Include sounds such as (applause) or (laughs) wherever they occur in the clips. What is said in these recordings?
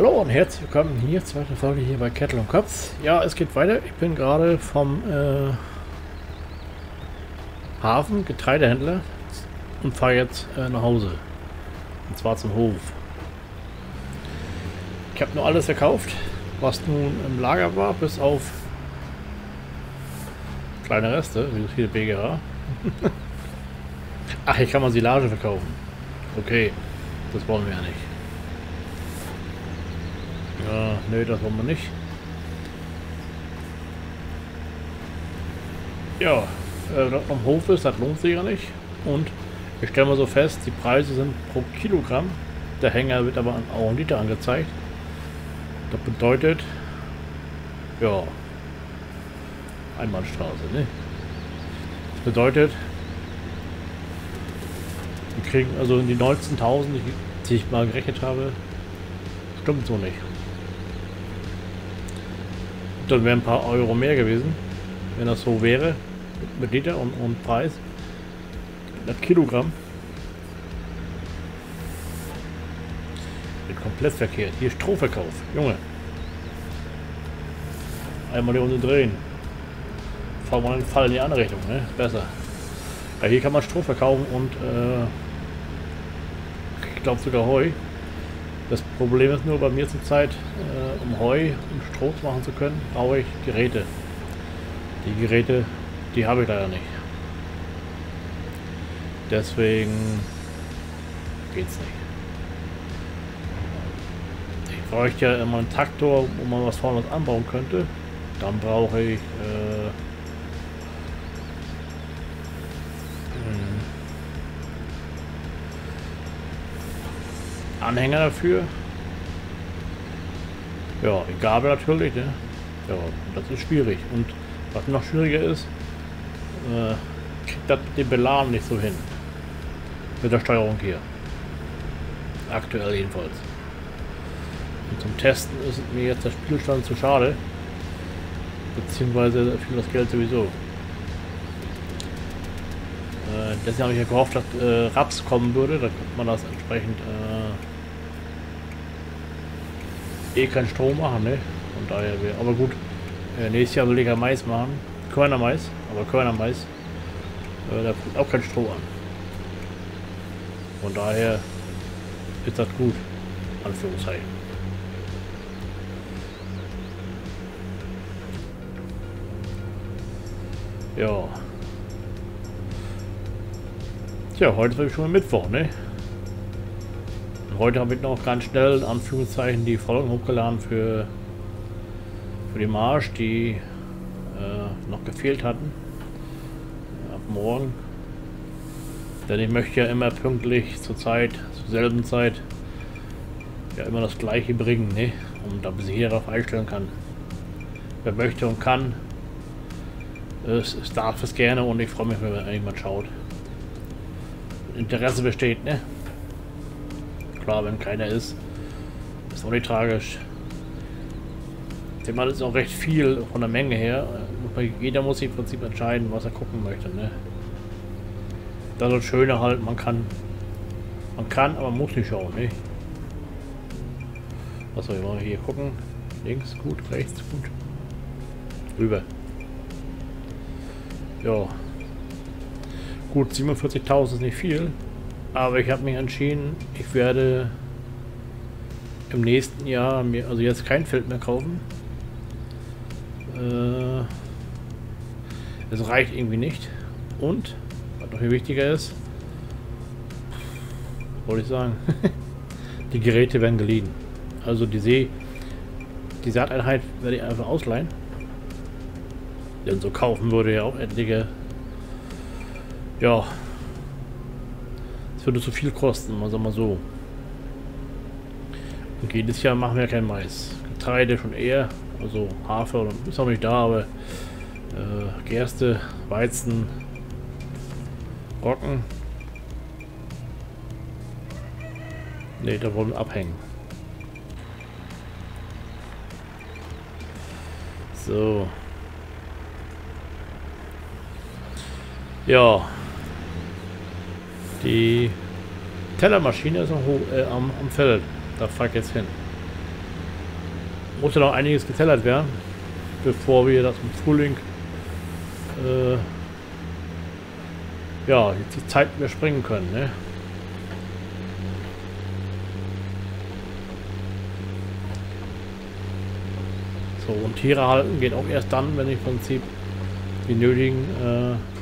Hallo und herzlich willkommen hier, zweite Folge hier bei Kettle und Kopf. Ja, es geht weiter. Ich bin gerade vom äh, Hafen, Getreidehändler und fahre jetzt äh, nach Hause. Und zwar zum Hof. Ich habe nur alles verkauft, was nun im Lager war, bis auf kleine Reste, wie viele BGA. (laughs) Ach, hier kann man Silage verkaufen. Okay, das wollen wir ja nicht. Ja, nee, das wollen wir nicht. Ja, äh, wenn am Hof ist, das lohnt sich ja nicht. Und ich stelle mal so fest, die Preise sind pro Kilogramm. Der Hänger wird aber auch ein Liter angezeigt. Das bedeutet, ja, Einbahnstraße, ne? Das bedeutet, wir kriegen also die 19.000, die ich mal gerechnet habe, stimmt so nicht. Dann wären ein paar Euro mehr gewesen, wenn das so wäre, mit Liter und, und Preis. Das Kilogramm. Wird komplett verkehrt. Hier Strohverkauf. Junge. Einmal die Runde drehen. Fahren wir den Fall in die andere Richtung, ne? Besser. Ja, hier kann man Stroh verkaufen und äh, ich glaube sogar Heu. Das Problem ist nur bei mir zurzeit, äh, um Heu und Stroh machen zu können, brauche ich Geräte. Die Geräte, die habe ich leider nicht. Deswegen geht's nicht. Ich bräuchte ja immer einen Traktor, wo man was vorne anbauen könnte. Dann brauche ich äh, Anhänger dafür. Ja, die Gabel natürlich, ne? Ja, das ist schwierig. Und was noch schwieriger ist, äh, kriegt das mit dem Beladen nicht so hin. Mit der Steuerung hier. Aktuell jedenfalls. Und zum Testen ist mir jetzt der Spielstand zu schade. Beziehungsweise für das Geld sowieso. Äh, deswegen habe ich ja gehofft, dass äh, Raps kommen würde. Da könnte man das entsprechend äh, eh keinen Strom machen, ne? Von daher wäre. Aber gut, äh, nächstes Jahr will ich ja Mais machen. Körnermais, aber Körnermais. Äh, da kommt auch kein Stroh an. Von daher ist das gut. Anführungszeichen. Ja. Tja, heute ist schon Mittwoch, ne? Heute habe ich noch ganz schnell in Anführungszeichen die Folgen hochgeladen für, für die Marsch, die äh, noch gefehlt hatten. Ab morgen. Denn ich möchte ja immer pünktlich zur Zeit, zur selben Zeit, ja immer das gleiche bringen, ne? Und damit ich hier darauf einstellen kann. Wer möchte und kann, es, es darf es gerne und ich freue mich, wenn jemand schaut. Interesse besteht, ne? Klar, wenn keiner ist, ist auch nicht tragisch. Mal, das ist auch recht viel von der Menge her. Jeder muss sich im Prinzip entscheiden, was er gucken möchte, ne? Das ist das Schöne halt, man kann, man kann, aber muss nicht schauen, ne? Was soll ich mal hier gucken? Links, gut, rechts, gut. Rüber. Ja, Gut, 47.000 ist nicht viel, aber ich habe mich entschieden, ich werde im nächsten Jahr mir also jetzt kein Feld mehr kaufen. Äh, es reicht irgendwie nicht. Und, was noch viel wichtiger ist, wollte ich sagen, (laughs) die Geräte werden geliehen. Also die See, die Saateinheit werde ich einfach ausleihen. Denn so kaufen würde ja auch etliche ja. Es würde zu viel kosten, mal sagen wir so. Und jedes Jahr machen wir kein Mais. Getreide schon eher, also Hafer ist auch nicht da, aber äh, Gerste, Weizen, Rocken. Ne, da wollen wir abhängen. So. Ja. Die Tellermaschine ist noch hoch, äh, am, am Feld. Da fahre ich jetzt hin. muss ja noch einiges gezellert werden, bevor wir das im Frühling äh, ja, jetzt die Zeit überspringen können, ne? So, und Tiere halten geht auch erst dann, wenn ich im Prinzip die nötigen... Äh,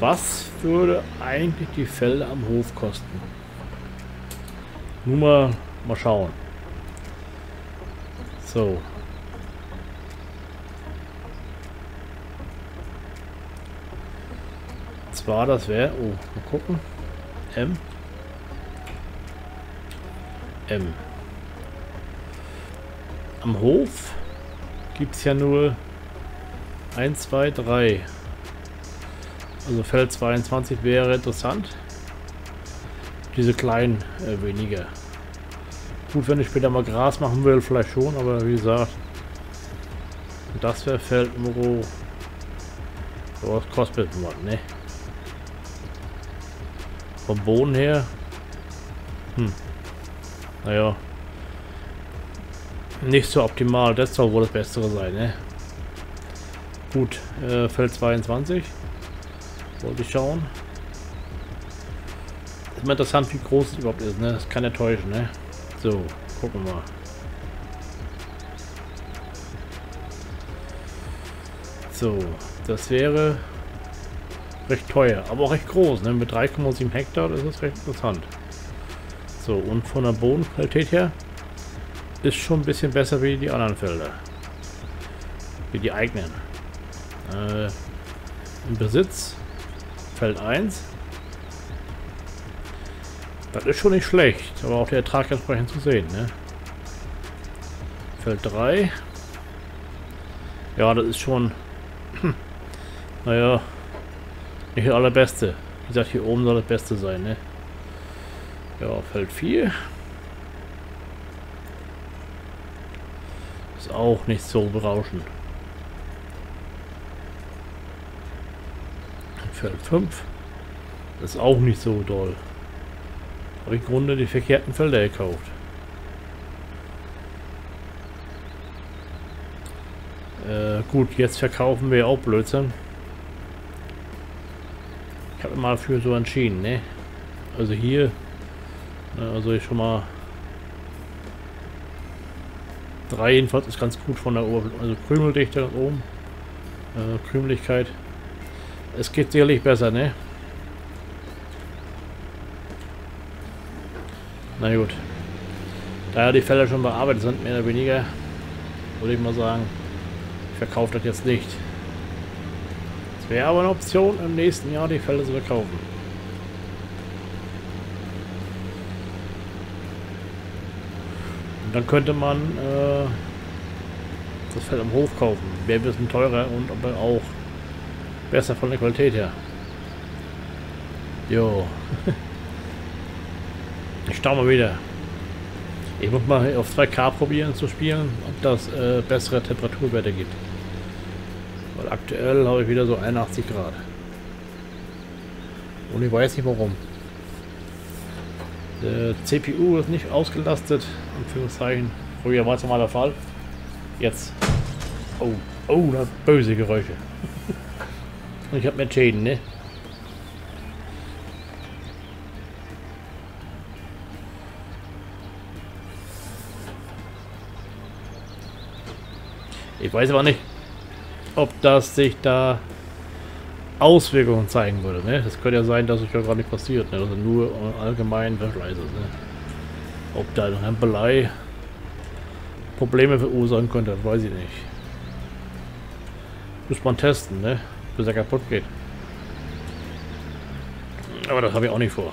was würde eigentlich die Felder am Hof kosten? Nur mal, mal schauen. So. Zwar, das wäre... Oh, mal gucken. M. M. Am Hof gibt es ja nur 1, 2, 3. Also Feld 22 wäre interessant. Diese kleinen äh, weniger. Gut, wenn ich später mal Gras machen will, vielleicht schon, aber wie gesagt, das wäre Feld Nummer. Was kostet man, ne? Vom Boden her. Hm. Naja. Nicht so optimal. Das soll wohl das Bessere sein, ne? Gut, äh, Feld 22. Wollte ich schauen. Ist mal interessant, wie groß es überhaupt ist, ne? Das kann ja täuschen, ne? So, gucken wir mal. So, das wäre recht teuer, aber auch recht groß, ne? Mit 3,7 Hektar ist es recht interessant. So, und von der Bodenqualität her ist schon ein bisschen besser wie die anderen Felder. Wie die eigenen. Äh, Im Besitz Feld 1. Das ist schon nicht schlecht, aber auch der Ertrag entsprechend zu sehen, ne? Feld 3. Ja, das ist schon... (clears throat) naja, nicht das allerbeste. Wie gesagt, hier oben soll das Beste sein, ne? Ja, Feld 4. Ist auch nicht so berauschend. Feld 5. Ist auch nicht so doll. Habe ich Grunde die verkehrten Felder gekauft. Äh, gut, jetzt verkaufen wir auch Blödsinn. Ich habe mal für so entschieden, ne? Also hier, ne, also ich schon mal drei jedenfalls ist ganz gut von der Oberfläche, also Krümeldichte nach oben, äh, Krümeligkeit. Es geht sicherlich besser, ne? Na gut. Da ja die Felder schon bearbeitet sind, mehr oder weniger, würde ich mal sagen, ich verkaufe das jetzt nicht. Es wäre aber eine Option, im nächsten Jahr die Felder zu verkaufen. Und dann könnte man äh, das Feld am Hof kaufen. Wäre ein bisschen teurer und aber auch besser von der Qualität her. Jo. (laughs) Ich stau mal wieder. Ich muss mal auf 2K probieren zu spielen, ob das äh, bessere Temperaturwerte gibt. Weil aktuell habe ich wieder so 81 Grad. Und ich weiß nicht warum. Der CPU ist nicht ausgelastet, Anführungszeichen. Früher war es mal der Fall. Jetzt. Oh, oh, da böse Geräusche. Ich habe mehr Schäden, ne? Ich weiß aber nicht, ob das sich da Auswirkungen zeigen würde. Ne? Das könnte ja sein, dass es ja gar nicht passiert. Ne? Also nur allgemein Verschleiß ist. Ne? Ob da eine Rempelei Probleme verursachen könnte, weiß ich nicht. Muss man testen, ne? Bis er kaputt geht. Aber das habe ich auch nicht vor.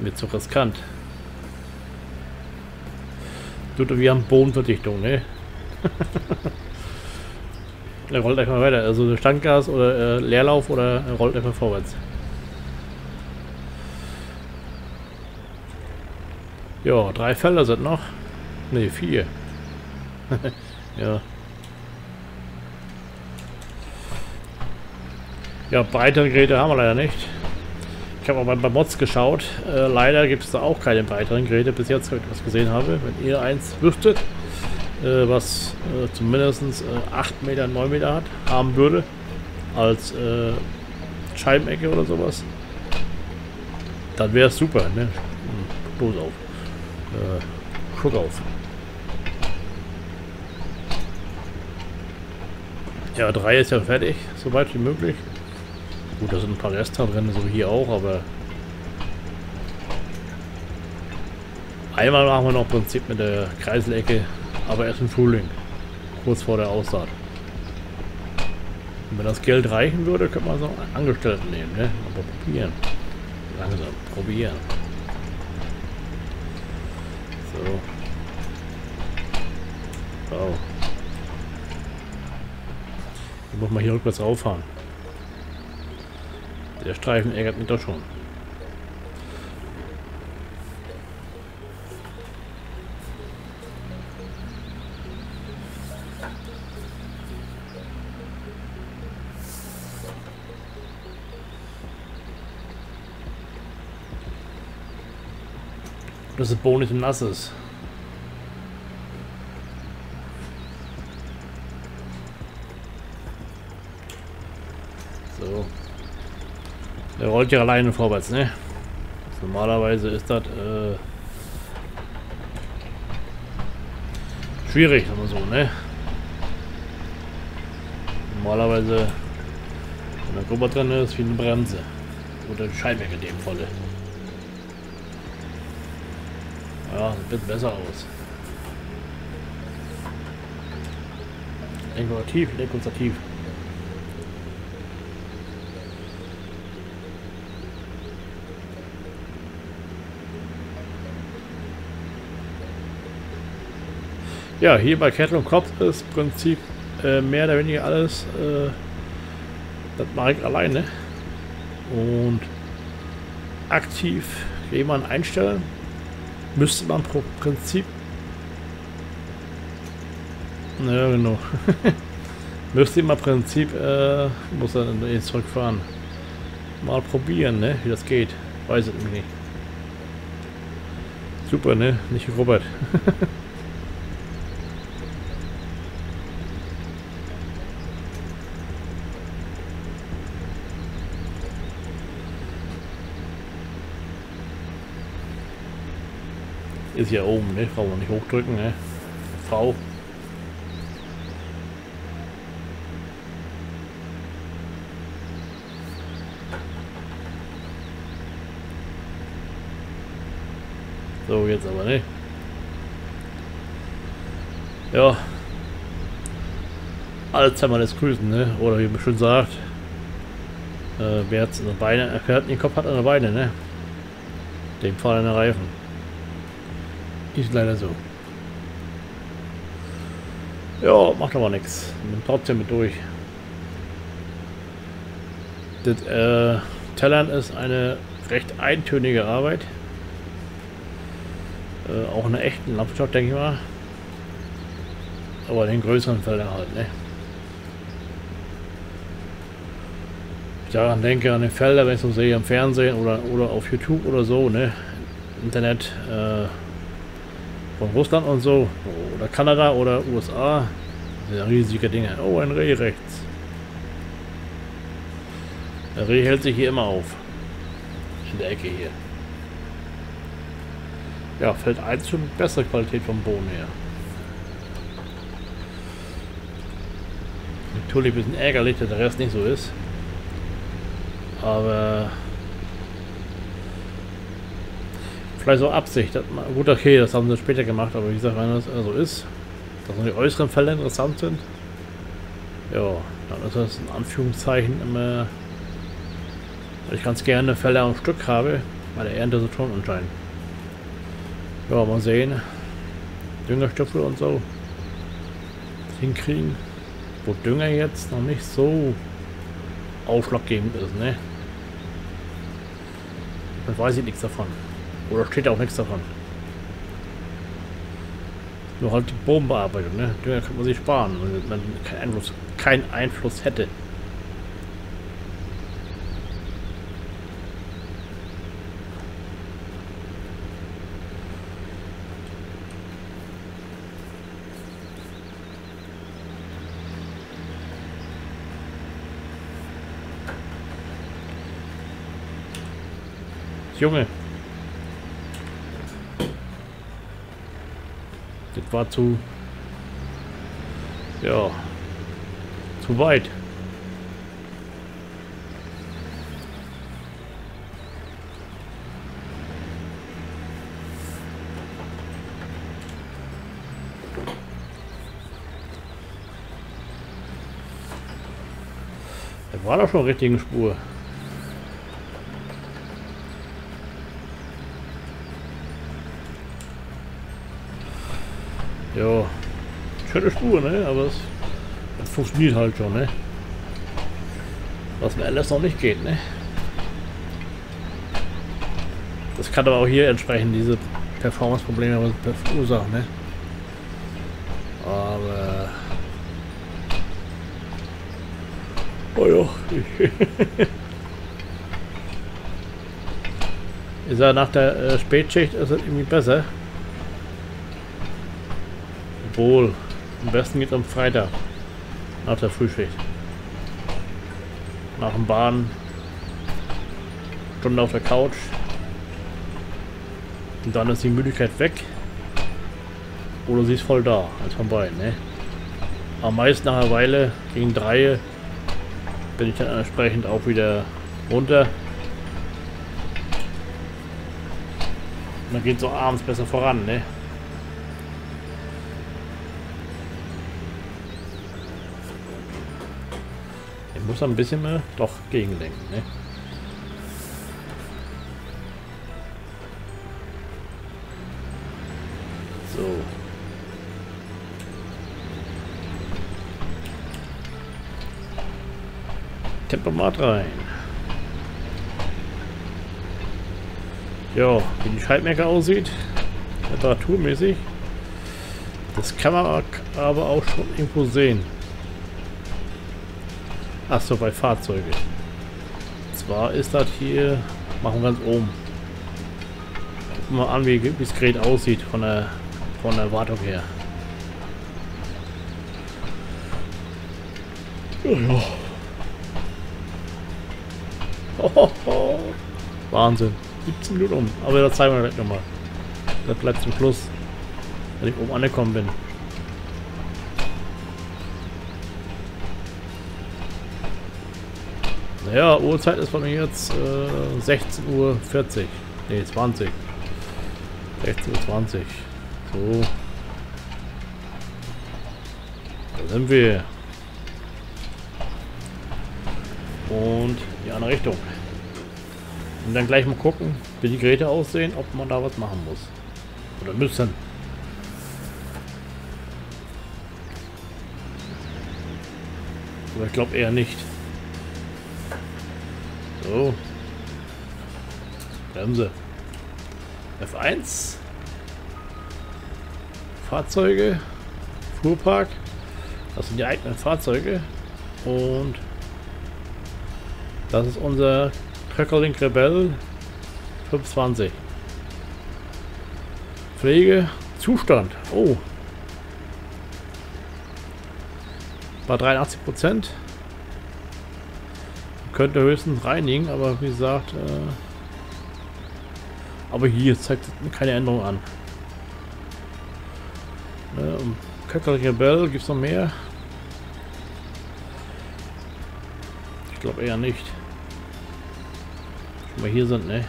Mir zu riskant. Tut wir haben Bodenverdichtung, ne? (laughs) er rollt einfach weiter. Also Standgas oder äh, Leerlauf oder er rollt einfach vorwärts. Ja, drei Felder sind noch. Ne, vier. (laughs) ja. Ja, breitere Geräte haben wir leider nicht. Ich habe auch bei Mods geschaut. Äh, leider gibt es da auch keine breiteren Geräte bis jetzt, wenn ich was gesehen habe. Wenn ihr eins wüsstet, äh, was äh, zumindest äh, 8 Meter, 9 Meter hat, haben würde, als äh, Scheibenecke oder sowas. Dann wäre es super, ne? Los auf. Äh, guck auf. Ja, 3 ist ja fertig, soweit wie möglich. Gut, da sind ein paar Reste drin, so hier auch, aber einmal machen wir noch im Prinzip mit der Kreiselecke, aber erst im Frühling, kurz vor der Aussaat. Und wenn das Geld reichen würde, könnte man so einen Angestellten nehmen, ne? Aber probieren. Langsam, probieren. So. Oh. Ich muss mal hier rückwärts rauffahren. Der Streifen ärgert mich doch schon. Das ist Bohnen und Nasses. So. Der rollt ja alleine vorwärts, ne? Normalerweise ist das äh, schwierig, aber so, ne? Normalerweise, wenn der Gruppe drin ist, wie eine Bremse. Oder ein Scheinwerfer in dem Falle. Ja, sieht besser aus. Dekorativ, dekorativ. Ja, hier bei Kettle und Kopf ist im Prinzip äh, mehr oder weniger alles, äh, das mache ich alleine. Und aktiv jemanden einstellen, müsste man pro Prinzip. Ja, genau. (laughs) müsste man Prinzip, äh, muss er jetzt zurückfahren. Mal probieren, ne, wie das geht. Weiß es nicht. Super, ne? Nicht Robert. (laughs) Ist ja oben, ne? Brauchen wir nicht hochdrücken, ne? V. So, jetzt aber, ne? Ja. Alzheimer des Grüßen, ne? Oder wie man schon sagt. Äh, wer hat eine Beine, wer hat den Kopf hat eine Beine, ne? Dem fahren eine Reifen. Ist leider so. Ja, macht aber nichts. Man trotzdem mit durch. Das äh, Tellern ist eine recht eintönige Arbeit. Äh, auch eine echten Landwirtschaft, denke ich mal. Aber in den größeren Feldern halt, ne? Ich daran denke, an den Felder, wenn ich so sehe im Fernsehen oder, oder auf YouTube oder so, ne? Internet, äh, von Russland und so, oder Kanada oder USA. Riesige Dinge. Oh, ein Reh rechts. Der Reh hält sich hier immer auf. In der Ecke hier. Ja, Feld 1 schon bessere Qualität vom Boden her. Natürlich ein bisschen ärgerlich, dass der Rest nicht so ist. Aber Vielleicht auch Absicht. Gut, okay, das haben sie später gemacht, aber wie gesagt, wenn das so ist, dass nur die äußeren Fälle interessant sind, ja, dann ist das in Anführungszeichen immer, weil ich ganz gerne Fälle am Stück habe, bei der Ernte so schon anscheinend. Ja, mal sehen. Düngerstöpsel und so hinkriegen. Wo Dünger jetzt noch nicht so ausschlaggebend ist, ne? Dann weiß ich nichts davon. Oder steht auch nichts davon. Nur halt die Bombenbearbeitung, ne? Die kann man sich sparen, wenn man keinen Einfluss, keinen Einfluss hätte. Junge, war zu... Ja. Zu weit. Der war doch schon richtigen Spur. Ja, schöne Spur, ne? Aber es, es funktioniert halt schon, ne? Was mir alles noch nicht geht, ne? Das kann aber auch hier entsprechend diese Performance-Probleme verursachen, ne? Aber... (laughs) Oh ja. (laughs) ist er nach der äh, Spätschicht ist es irgendwie besser. Obwohl, am besten geht es am Freitag. Nach der Frühschicht. Nach dem Bahn. Stunde auf der Couch. Und dann ist die Müdigkeit weg. Oder sie ist voll da. Als von beiden, ne? Am meisten nach einer Weile, gegen drei, bin ich dann entsprechend auch wieder runter. Und dann geht es auch abends besser voran, ne? Muss ein bisschen mehr doch gegenlenken, ne? So. Tempomat rein. Ja, wie die Schaltmerker aussieht, temperaturmäßig, das kann man aber auch schon irgendwo sehen. Achso, bei Fahrzeuge. Zwar ist das hier, machen wir ganz oben. Gucken wir mal an, wie, das Gerät aussieht von der, von der Wartung her. Oh, (laughs) oh, Wahnsinn. 17 Minuten um. Aber das zeigen wir gleich nochmal. Das bleibt zum Schluss. Wenn ich oben angekommen bin. Naja, Uhrzeit ist von mir jetzt äh, 16.40 Uhr. Ne, 20. 16.20 Uhr. So. Da sind wir. Und die andere Richtung. Und dann gleich mal gucken, wie die Geräte aussehen, ob man da was machen muss. Oder müssen. Aber ich glaube eher nicht. So. Bremse. F1. Fahrzeuge. Fuhrpark. Das sind die eigenen Fahrzeuge. Und das ist unser Köckerling Rebell 25. Pflege. Zustand. Oh. Bei 83 Prozent könnte höchstens reinigen, aber wie gesagt, äh, aber hier zeigt keine Änderung an. Äh, um Köckerliche Bell gibt es noch mehr. Ich glaube eher nicht. Wenn wir hier sind, ne?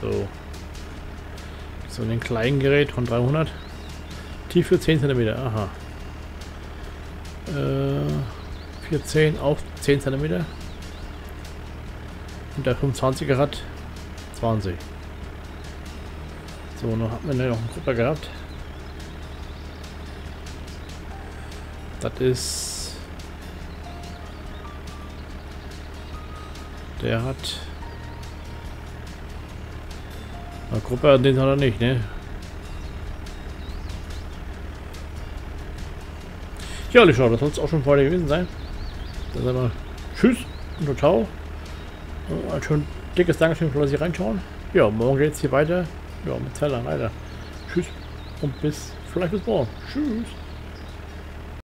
So. So ein kleinen Gerät von 300. Tiefe 10 cm. Aha. Äh, 410 auch 10 cm. Und der 25er hat 20. So, noch hat man noch einen Gruppe gehabt. Das ist... Der hat... Eine Gruppe, den hat er nicht, ne? Ja, Lischau, das soll es auch schon vorher gewesen sein. Dann sagen wir Tschüss und ciao. Ein schön dickes Dankeschön, für dass Sie reinschauen. Ja, morgen geht es hier weiter. Ja, mit Zeller weiter. Tschüss und bis vielleicht bis morgen. Tschüss.